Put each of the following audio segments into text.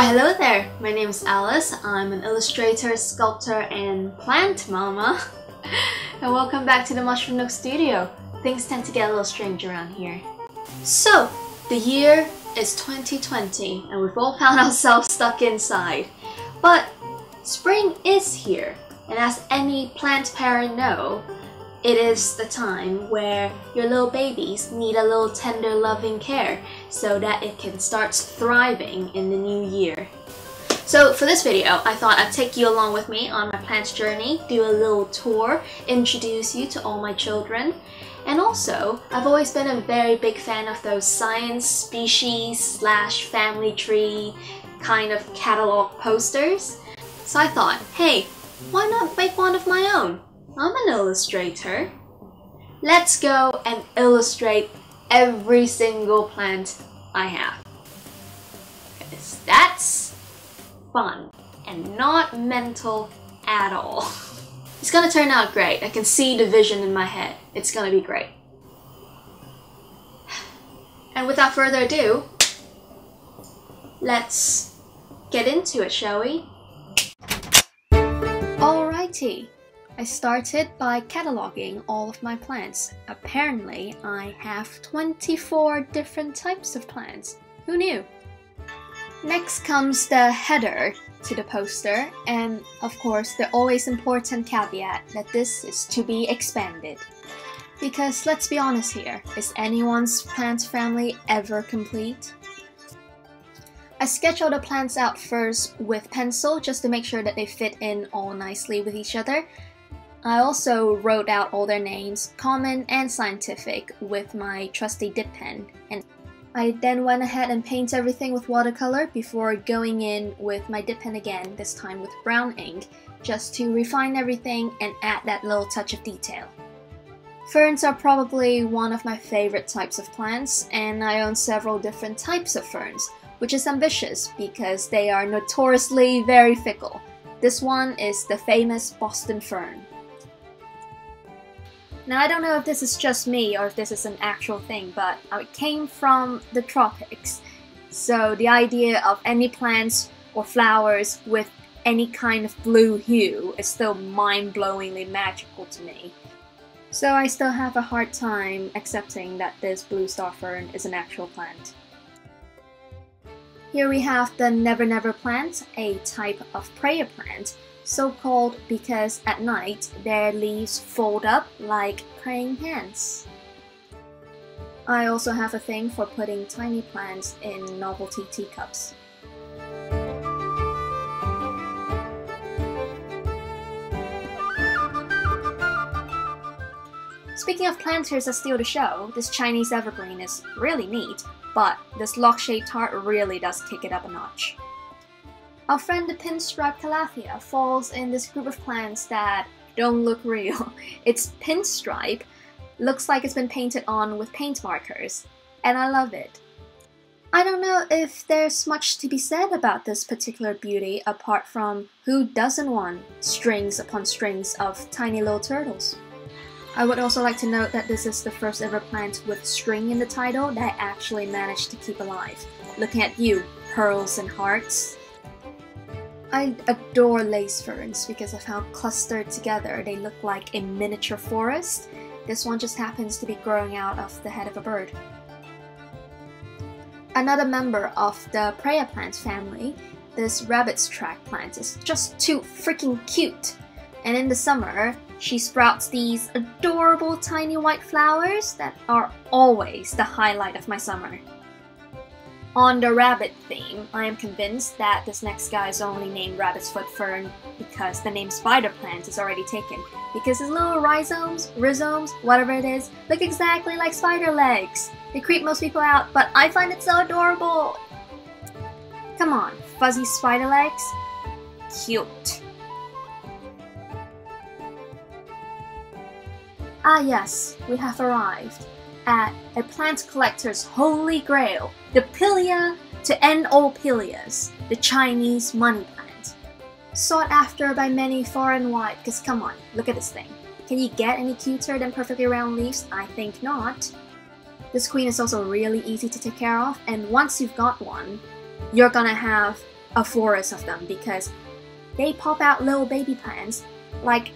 Why hello there, my name is Alice. I'm an illustrator, sculptor, and plant mama. and welcome back to the Mushroom Nook Studio. Things tend to get a little strange around here. So, the year is 2020 and we've all found ourselves stuck inside. But spring is here, and as any plant parent know, it is the time where your little babies need a little tender loving care so that it can start thriving in the new year. So for this video, I thought I'd take you along with me on my plants journey, do a little tour, introduce you to all my children. And also, I've always been a very big fan of those science species slash family tree kind of catalog posters. So I thought, hey, why not make one of my own? I'm an illustrator. Let's go and illustrate every single plant I have. Because that's fun and not mental at all. It's gonna turn out great. I can see the vision in my head. It's gonna be great. And without further ado, let's get into it, shall we? Alrighty. I started by cataloging all of my plants. Apparently, I have 24 different types of plants. Who knew? Next comes the header to the poster, and of course, the always important caveat that this is to be expanded. Because let's be honest here, is anyone's plant family ever complete? I sketch all the plants out first with pencil just to make sure that they fit in all nicely with each other. I also wrote out all their names, common and scientific, with my trusty dip pen. And I then went ahead and painted everything with watercolor before going in with my dip pen again, this time with brown ink, just to refine everything and add that little touch of detail. Ferns are probably one of my favorite types of plants, and I own several different types of ferns, which is ambitious because they are notoriously very fickle. This one is the famous Boston fern. Now, I don't know if this is just me or if this is an actual thing, but uh, it came from the tropics. So, the idea of any plants or flowers with any kind of blue hue is still mind blowingly magical to me. So, I still have a hard time accepting that this blue star fern is an actual plant. Here we have the Never Never plant, a type of prayer plant, so called because at night their leaves fold up like praying hands. I also have a thing for putting tiny plants in novelty teacups. Speaking of planters that steal the show, this Chinese evergreen is really neat, but this lock-shaped heart really does kick it up a notch. Our friend the pinstripe calathea falls in this group of plants that don't look real. It's pinstripe, looks like it's been painted on with paint markers, and I love it. I don't know if there's much to be said about this particular beauty apart from who doesn't want strings upon strings of tiny little turtles. I would also like to note that this is the first ever plant with string in the title that I actually managed to keep alive. Looking at you, pearls and hearts. I adore lace ferns because of how clustered together they look like a miniature forest. This one just happens to be growing out of the head of a bird. Another member of the prayer plant family, this rabbit's track plant is just too freaking cute. And in the summer, she sprouts these adorable tiny white flowers that are always the highlight of my summer. On the rabbit theme, I am convinced that this next guy is only named Rabbit's Foot Fern because the name Spider Plant is already taken. Because his little rhizomes, rhizomes, whatever it is, look exactly like spider legs. They creep most people out, but I find it so adorable. Come on, fuzzy spider legs? Cute. Ah yes, we have arrived at a plant collector's holy grail, the Pilea to end all Pileas, the Chinese money plant. Sought after by many far and wide, because come on, look at this thing. Can you get any cuter than perfectly round leaves? I think not. This queen is also really easy to take care of, and once you've got one, you're gonna have a forest of them because they pop out little baby plants like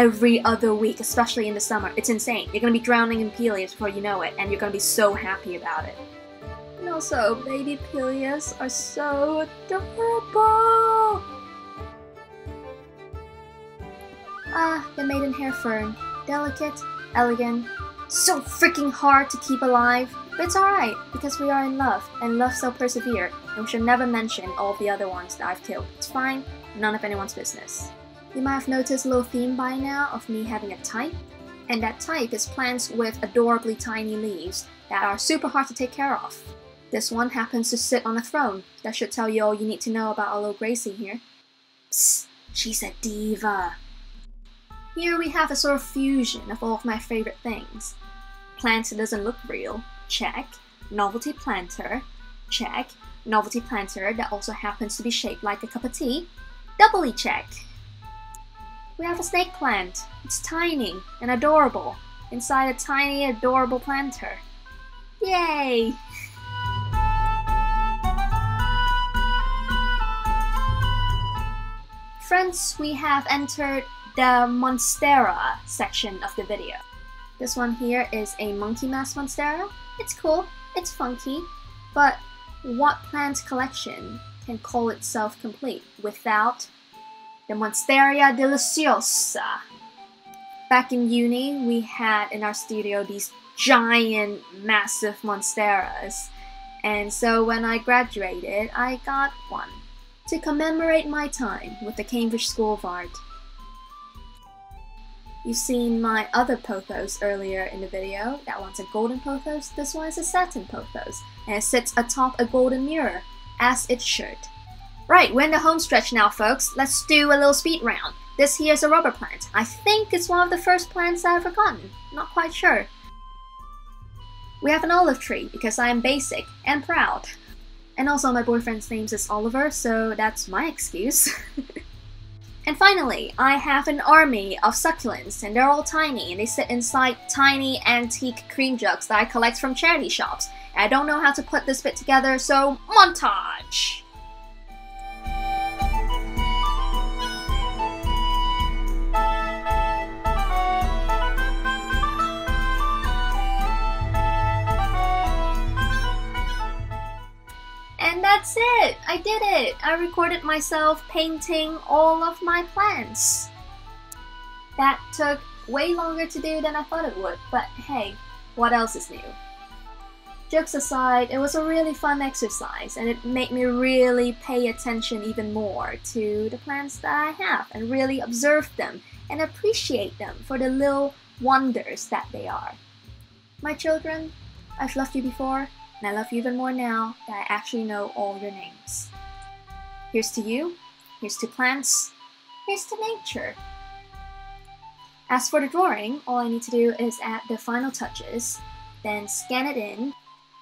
every other week, especially in the summer. It's insane. You're gonna be drowning in Pileas before you know it, and you're gonna be so happy about it. And also, baby Pileas are so adorable! Ah, the maidenhair fern. Delicate, elegant, so freaking hard to keep alive. But it's alright, because we are in love, and love shall persevere, and we should never mention all the other ones that I've killed. It's fine, none of anyone's business. You might have noticed a little theme by now of me having a type, and that type is plants with adorably tiny leaves that are super hard to take care of. This one happens to sit on a throne. That should tell you all you need to know about our little Gracie here. Psst, she's a diva. Here we have a sort of fusion of all of my favorite things. Plant doesn't look real, check. Novelty planter, check. Novelty planter that also happens to be shaped like a cup of tea, doubly check. We have a snake plant. It's tiny and adorable inside a tiny adorable planter. Yay! Friends, we have entered the Monstera section of the video. This one here is a monkey mask Monstera. It's cool, it's funky, but what plant collection can call itself complete without the Monstera deliciosa? Back in uni, we had in our studio these giant, massive Monsteras, and so when I graduated, I got one to commemorate my time with the Cambridge School of Art. You've seen my other pothos earlier in the video. That one's a golden pothos, this one is a satin pothos, and it sits atop a golden mirror, as it should. Right, we're in the home stretch now, folks. Let's do a little speed round. This here is a rubber plant. I think it's one of the first plants I've ever gotten. Not quite sure. We have an olive tree, because I am basic and proud. And also my boyfriend's name is Oliver, so that's my excuse. and finally, I have an army of succulents, and they're all tiny, and they sit inside tiny antique cream jugs that I collect from charity shops. I don't know how to put this bit together, so montage! That's it! I did it! I recorded myself painting all of my plants. That took way longer to do than I thought it would, but hey, what else is new? Jokes aside, it was a really fun exercise and it made me really pay attention even more to the plants that I have and really observe them and appreciate them for the little wonders that they are. My children, I've loved you before, and I love you even more now that I actually know all your names. Here's to you, here's to plants, here's to nature. As for the drawing, all I need to do is add the final touches, then scan it in,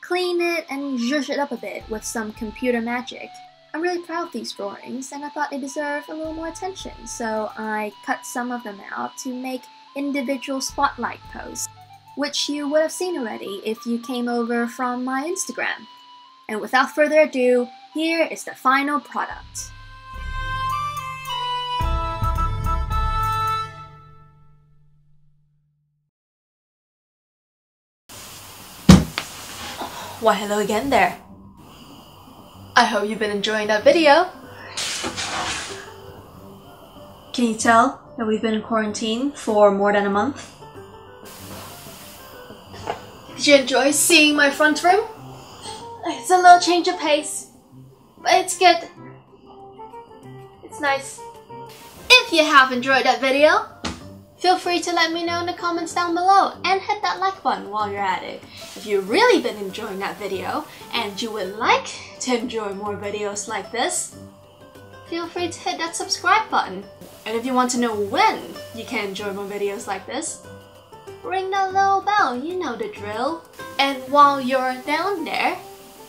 clean it, and zhuzh it up a bit with some computer magic. I'm really proud of these drawings, and I thought they deserve a little more attention, so I cut some of them out to make individual spotlight posts which you would have seen already if you came over from my Instagram. And without further ado, here is the final product. Why hello again there. I hope you've been enjoying that video. Can you tell that we've been in quarantine for more than a month? Did you enjoy seeing my front room? It's a little change of pace, but it's good. It's nice. If you have enjoyed that video, feel free to let me know in the comments down below and hit that like button while you're at it. If you've really been enjoying that video and you would like to enjoy more videos like this, feel free to hit that subscribe button. And if you want to know when you can enjoy more videos like this, ring that little bell, you know the drill. And while you're down there,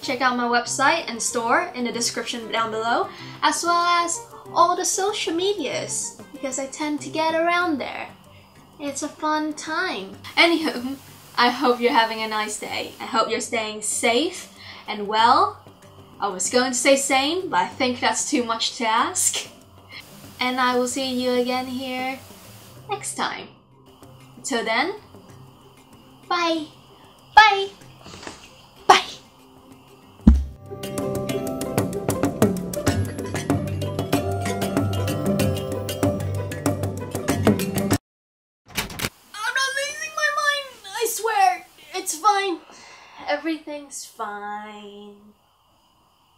check out my website and store in the description down below, as well as all the social medias, because I tend to get around there. It's a fun time. Anywho, I hope you're having a nice day. I hope you're staying safe and well. I was going to say sane, but I think that's too much to ask. And I will see you again here next time. Until then, I swear it's fine. Everything's fine.